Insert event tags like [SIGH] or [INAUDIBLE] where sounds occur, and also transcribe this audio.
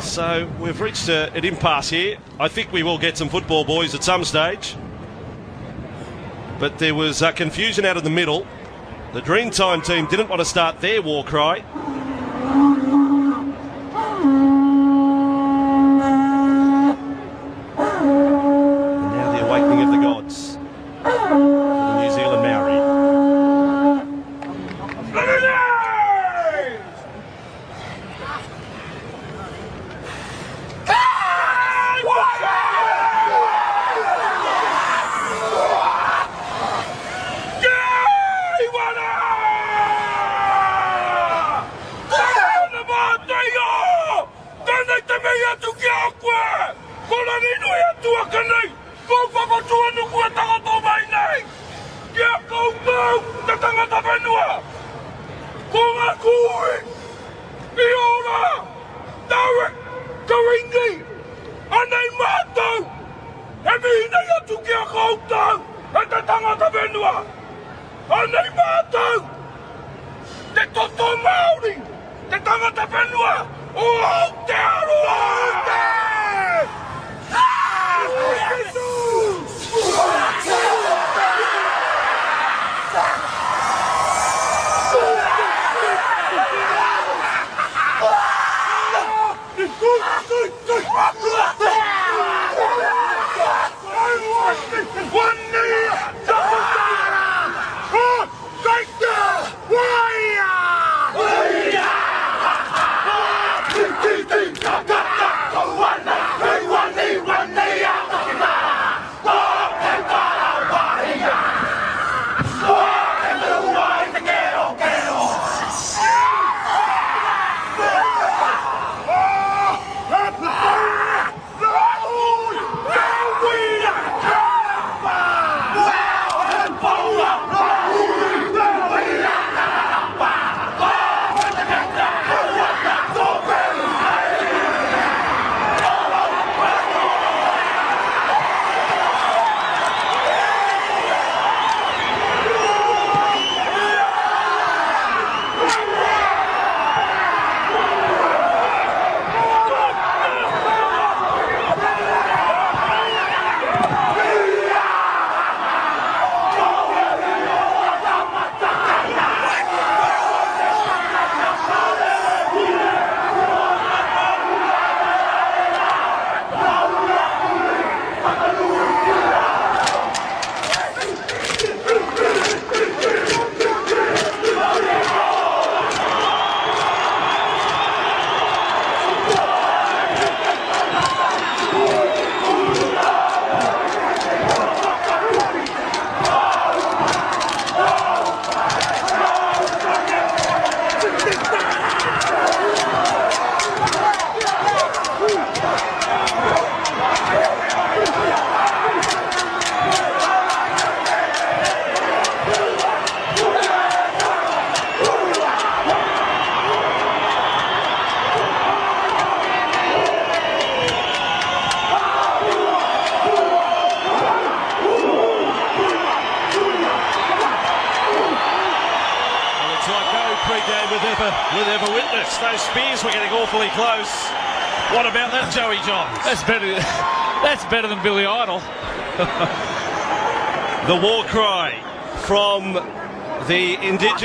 So we've reached a, an impasse here. I think we will get some football boys at some stage. But there was confusion out of the middle. The Dreamtime team didn't want to start their war cry. And now the awakening of the gods. The New Zealand Maori. e atua kanei, kou whakatua nuku e tangata mai nei. Kia kou kou te tangata whenua. Ko ngā kūhi, i ora, tawe, karingi, anei mātou. He mihi nei atu kia kou tau, e te tangata whenua. Anei mātou, te toto Māori, te tangata whenua. o te Oh, Aotearoa! Aotearoa! Like no pre-game with ever, with ever witnessed. Those spears were getting awfully close. What about that, Joey Johns? That's better. That's better than Billy Idol. [LAUGHS] The war cry from the Indigenous.